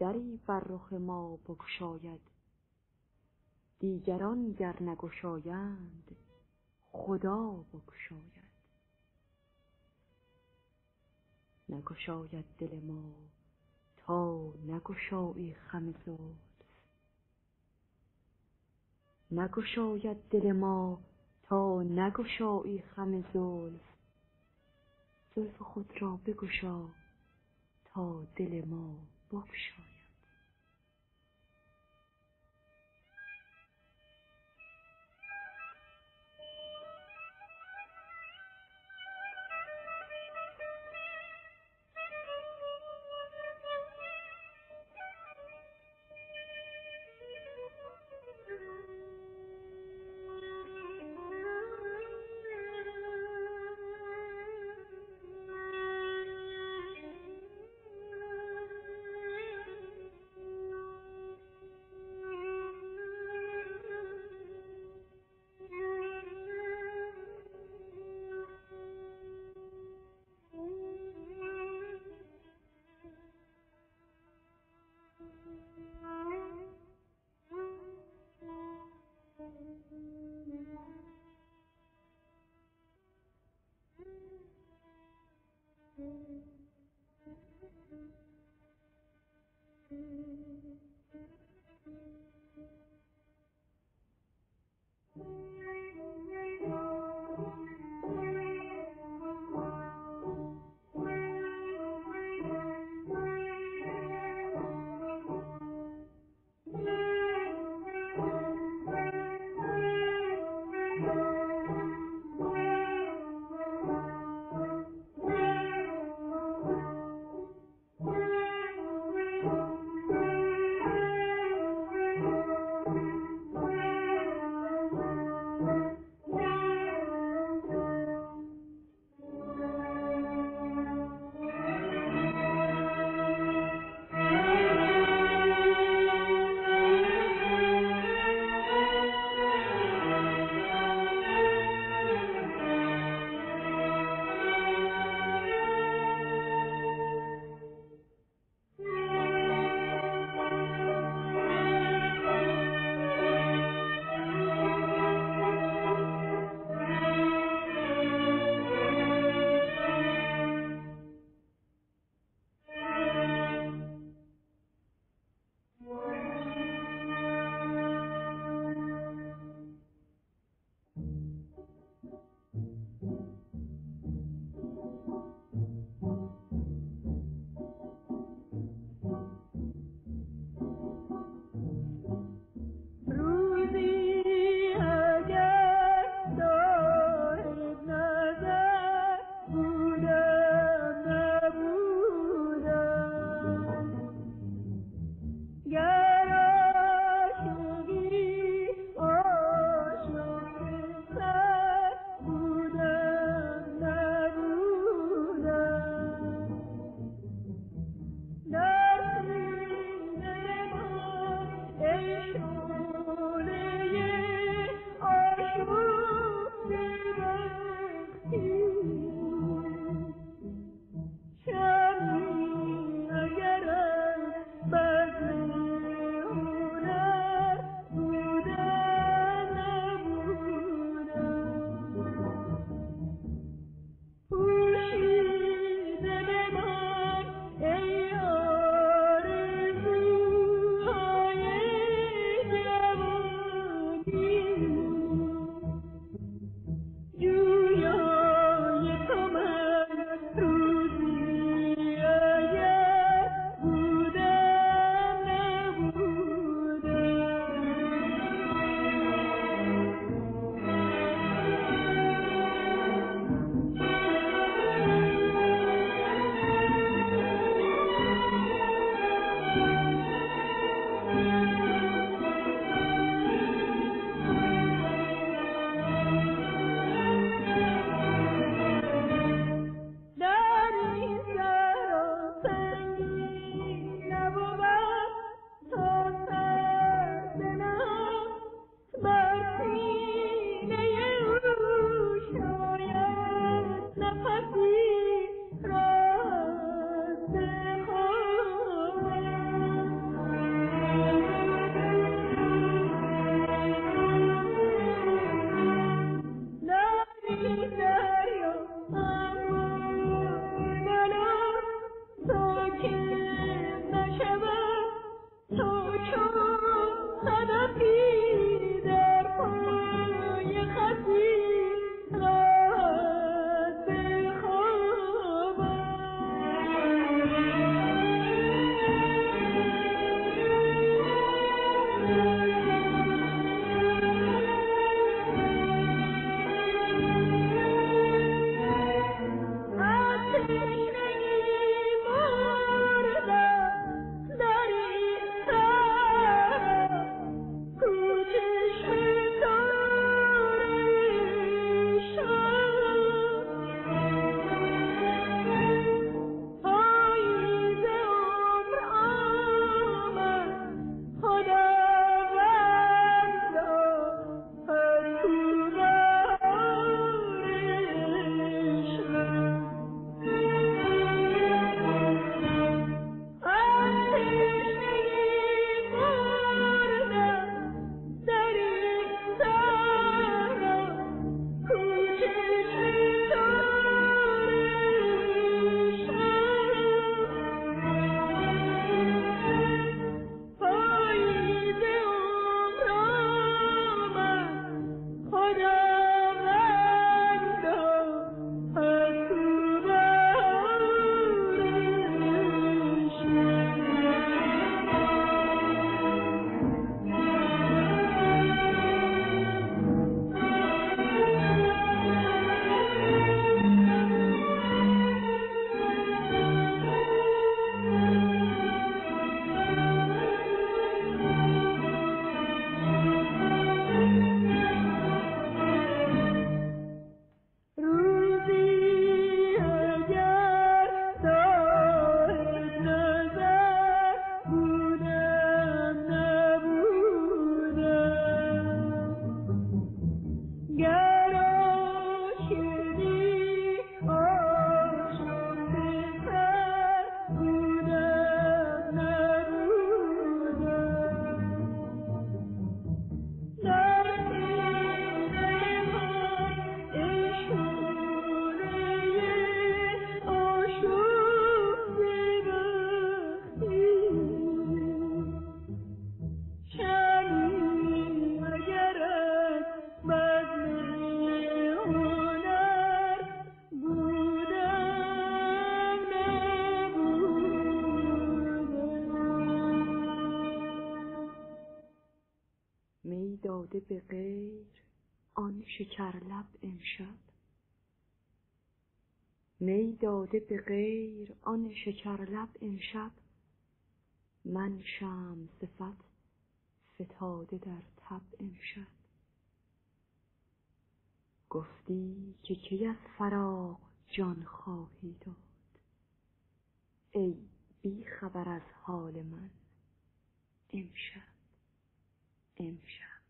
دری بر رخ ما بگشاید. دیگران گر نگشایند خدا بگشاید. نگشاید دل ما تا نگشایی خم زلف. نگشاید دل ما تا نگشایی خم زلف. زلف خود را بگشا تا دل ما بگشاید. می داده به غیر آن شکرلب امشب. من شم صفت فتاده در تب امشب. گفتی که کی از فراق جان خواهی داد. ای بی خبر از حال من امشب امشب.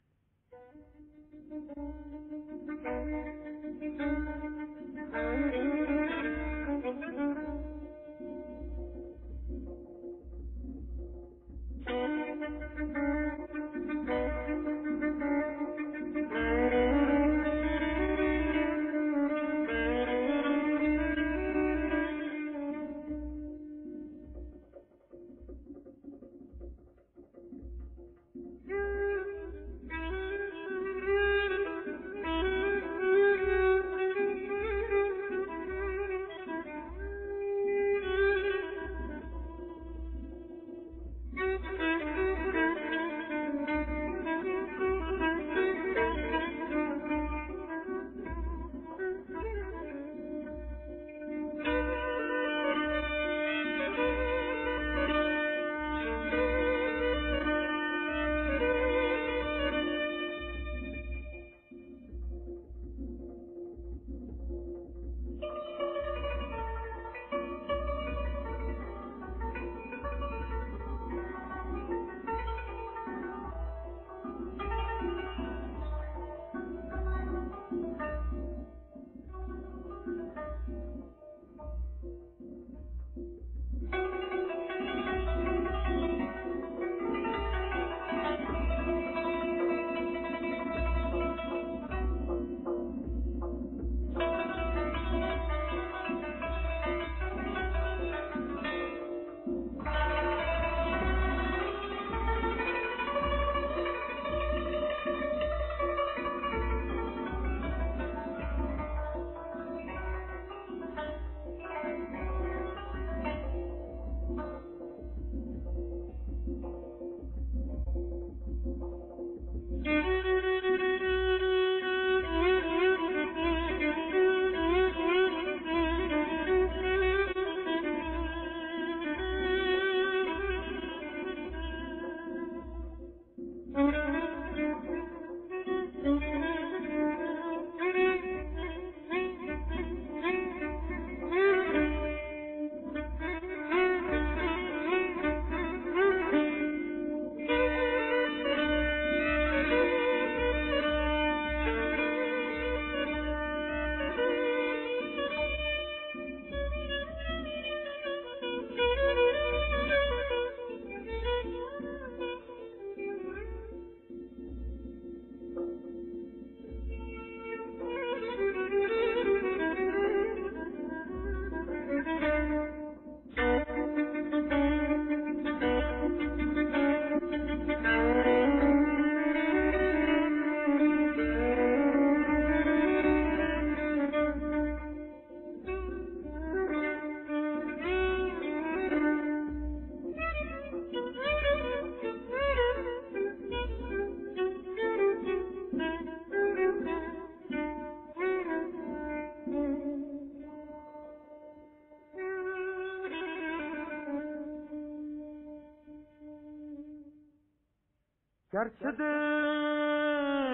گرچه دل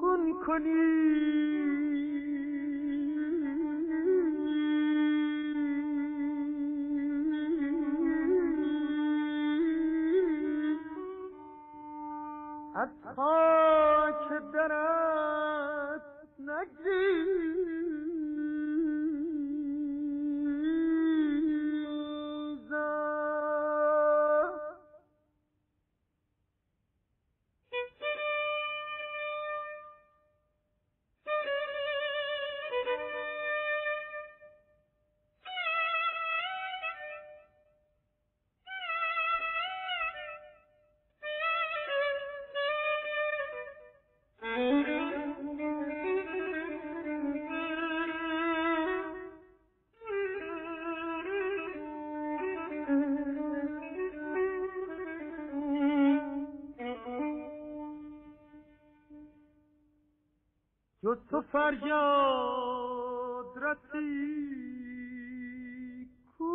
خون کنی. تو فریاد رسی کو؟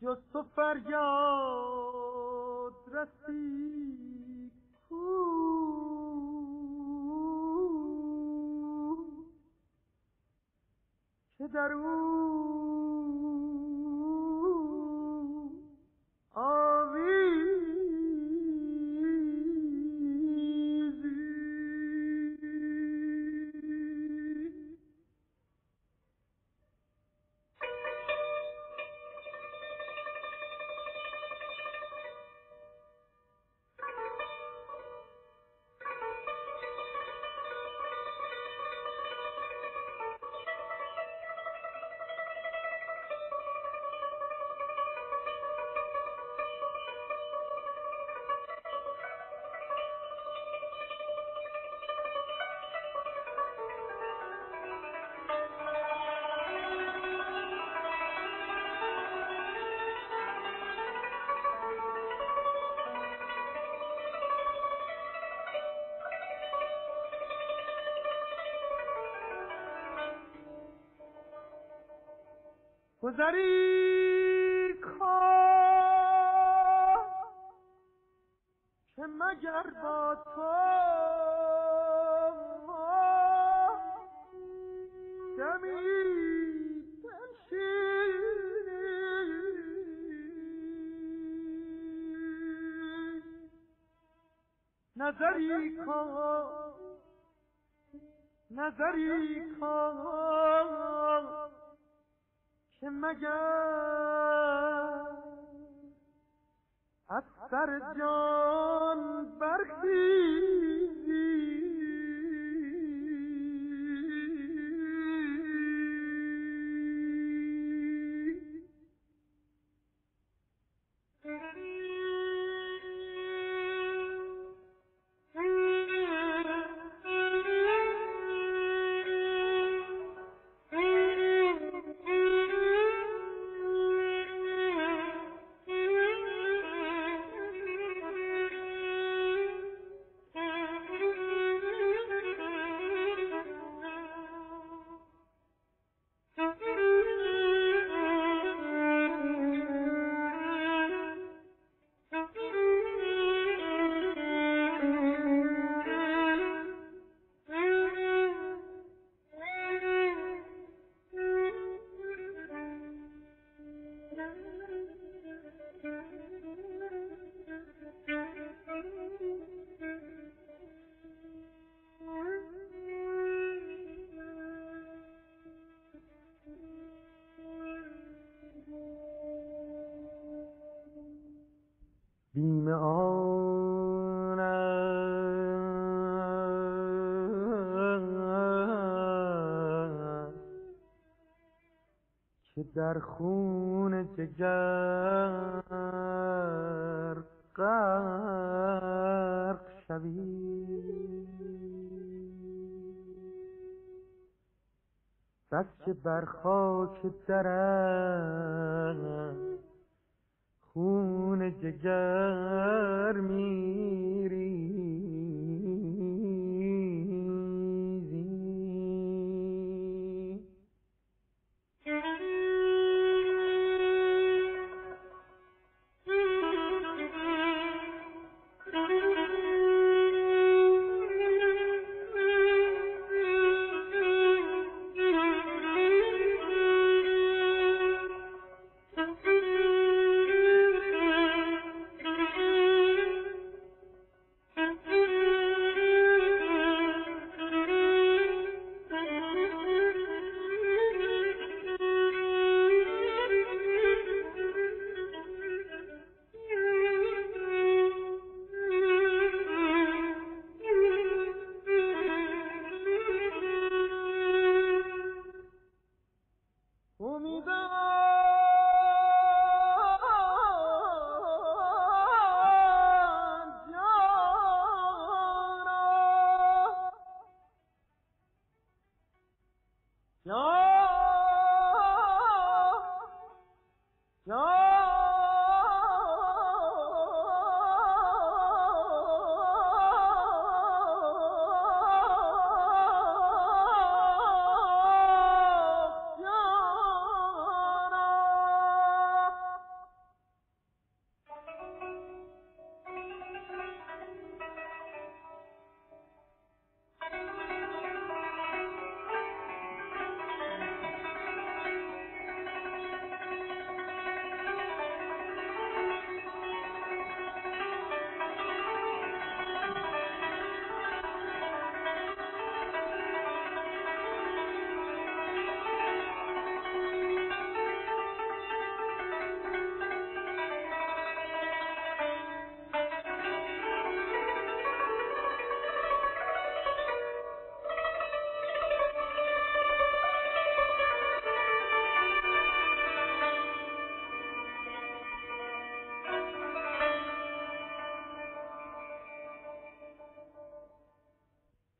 جز تو فریاد رسی کو؟ که در او گذری کن. که مگر با تو دمی نظری کن. نظری کن. مگر از سر جان برخیزی. بیم در خون جگر غرق شوی. بس که بر خاک درم خون جگر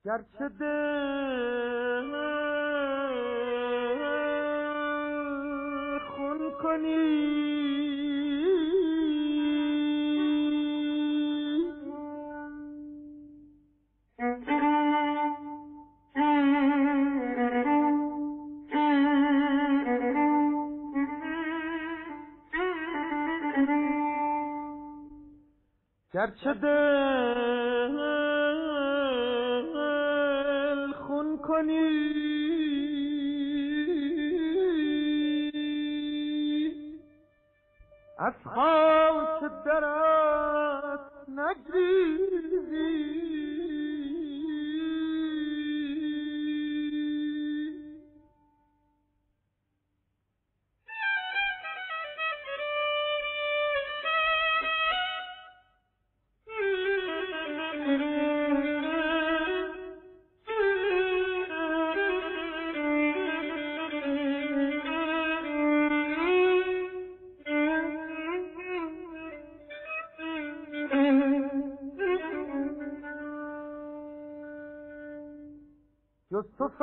گرچه دل خون کنی گرچه دل از خاک درت نگریزی.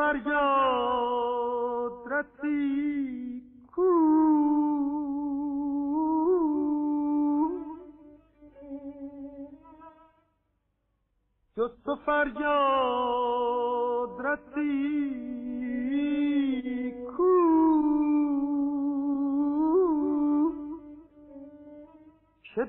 فریاد رسی کو. جز تو فریاد رسی کو که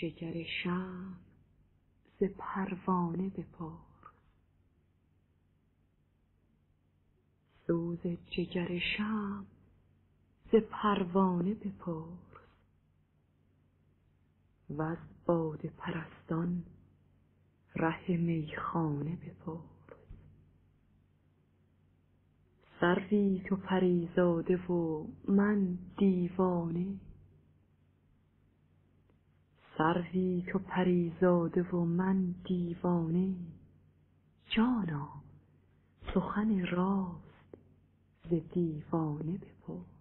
جگر شم ز پروانه بپرس. سوز جگر شم ز پروانه بپرس. و از باد پرستان ره میخانه بپرس. سروی تو پریزاده و من دیوانه سروی تو پریزاده و من دیوانه. جانا سخن راست ز دیوانه بپرس.